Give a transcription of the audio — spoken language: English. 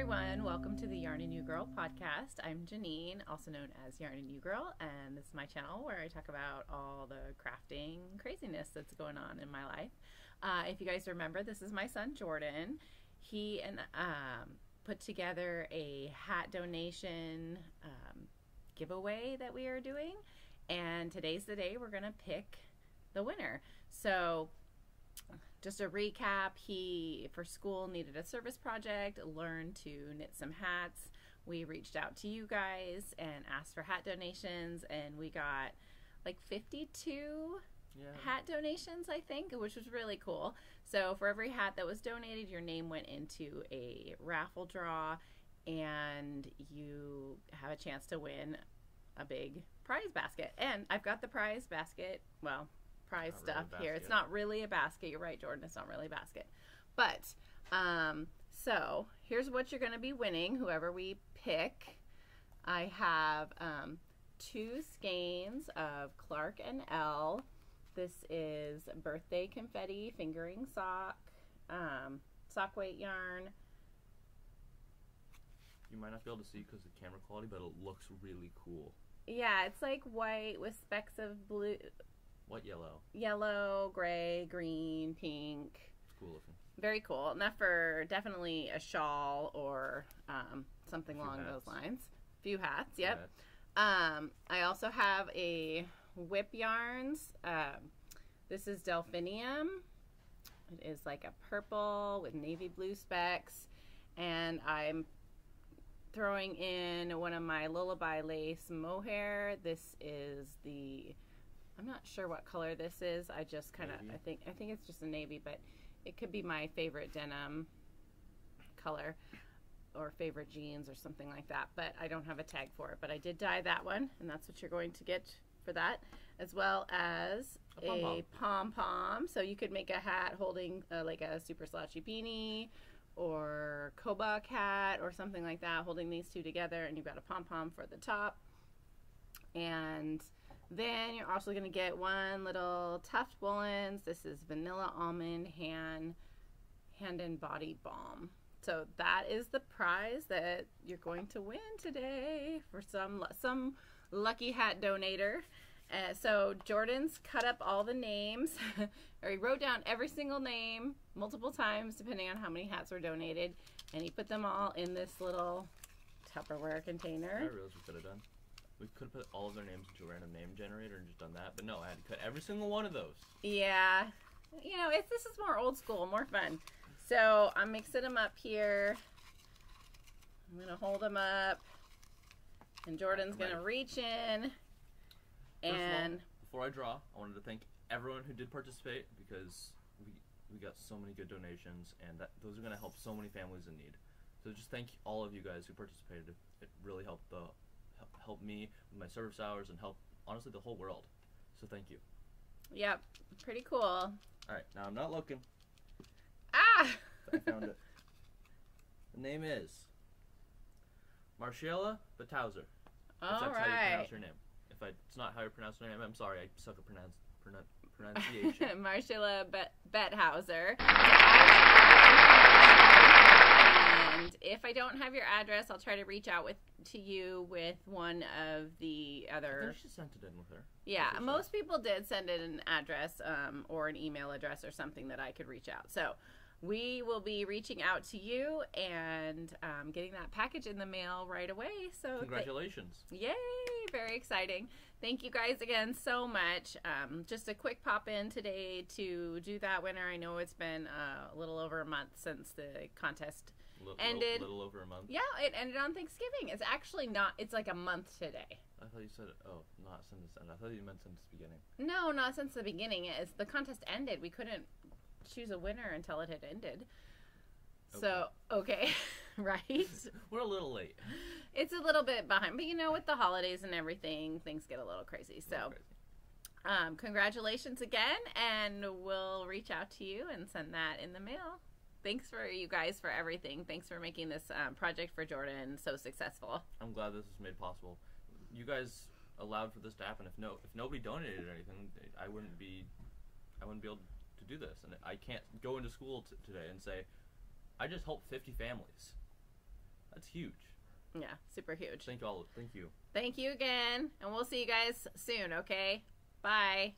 everyone. Welcome to the Yarn and Ewe Girl podcast. I'm Janine, also known as Yarn and Ewe Girl, and this is my channel where I talk about all the crafting craziness that's going on in my life. Uh, if you guys remember, this is my son Jordan. He and um, put together a hat donation um, giveaway that we are doing, and today's the day we're gonna pick the winner. So just a recap he for school needed a service project learned to knit some hats. We reached out to you guys and asked for hat donations and we got like 52 Yeah. hat donations i think which was really cool. So for every hat that was donated your name went into a raffle draw and you have a chance to win a big prize basket. And i've got the prize basket well prize Not stuff a here. It's not really a basket. You're right jordan. It's not really a basket. But um so here's what you're going to be winning whoever we pick. I have um two skeins of clark and l this is birthday confetti fingering sock um sock weight yarn. You might not be able to see because of the camera quality, but it looks really cool. yeah it's like white with specks of blue What yellow? yellow gray green pink It's cool looking. very cool enough for definitely a shawl or um, something along hats. those lines few hats yep Yeah. um, i also have a whip yarns um, this is delphinium it is like a purple with navy blue specks and i'm throwing in one of my lullaby lace mohair this is the i'm not sure what color this is. I just kind of i think i think it's just a navy but it could be my favorite denim color or favorite jeans or something like that but i don't have a tag for it. But i did dye that one and that's what you're going to get for that as well as A pom-pom. pom pom so you could make a hat holding uh, like a super slouchy beanie or Kobach hat or something like that holding these two together and you've got a pom pom for the top. And then you're also going to get one little tuft woolens this is vanilla almond hand hand and body balm so that is the prize that you're going to win today for some some lucky hat donator uh, so Jordan's cut up all the names, or he wrote down every single name multiple times, depending on how many hats were donated, and he put them all in this little Tupperware container. I realized we could have done. We could have put all of their names into a random name generator and just done that, but no, I had to cut every single one of those. Yeah, you know, it's this is more old school, more fun. So I'm mixing them up here. I'm gonna hold them up, and Jordan's Right. gonna reach in, of all, and Before I draw, I wanted to thank everyone who did participate because we we got so many good donations, and that those are going to help so many families in need. So just thank all of you guys who participated. It really helped the help, me with my service hours and help honestly the whole world. So thank you. yep, pretty cool. All right, now I'm not looking. Ah. I found it. The name is Marcella Batauser. All that's how you pronounce your name. If I, it's not how you pronounce your name, I'm sorry. I suck at pronounce, pronoun pronunciation. Marcella Bet- Bethauser. And if I don't have your address, I'll try to reach out with to you with one of the other. she sent it in with her. Yeah, most people did send in an address um, or an email address or something that I could reach out. So we will be reaching out to you and um, getting that package in the mail right away. So th- Congratulations. Yay! Very exciting. Thank you guys again so much. Um, just a quick pop in today to do that winner. I know it's been uh, a little over a month since the contest. Ended. Little, little over a month. Yeah, it ended on Thanksgiving. It's actually not, it's like a month today. I thought you said. Oh, not since. I thought you meant since the beginning. No, not since the beginning. It's, the contest ended. We couldn't choose a winner until it had ended. So, okay, right? We're a little late. It's a little bit behind, but you know, with the holidays and everything, things get a little crazy. A little So, crazy. Um, congratulations again, and we'll reach out to you and send that in the mail. Thanks for you guys for everything. Thanks for making this um, project for Jordan so successful. I'm glad this was made possible. You guys allowed for this to happen. If no, if nobody donated anything, I wouldn't be, I wouldn't be able to do this. And I can't go into school t- today and say, I just helped 50 families. That's huge. Yeah, super huge. Thank you all. Thank you. Thank you again, and we'll see you guys soon, okay? Bye.